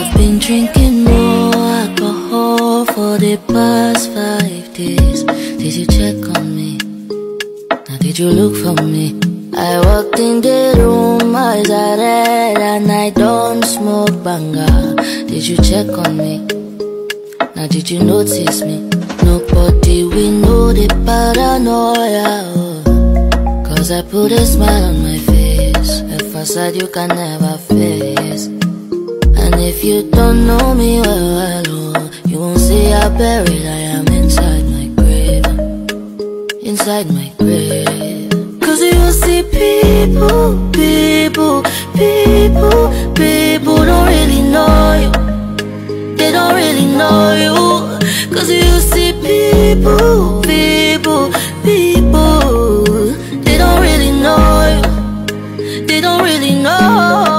I've been drinking more alcohol for the past five days. Did you check on me? Now did you look for me? I walked in the room, eyes are red, and I don't smoke banga. Did you check on me? Now did you notice me? Nobody we know the paranoia. Cause I put a smile on my face, a facade you can never face. If you don't know me well at all You won't see how buried I am inside my grave. Inside my grave. Cause you see people, people, people, people Don't really know you. They don't really know you. Cause you see people, people, people They don't really know you. They don't really know.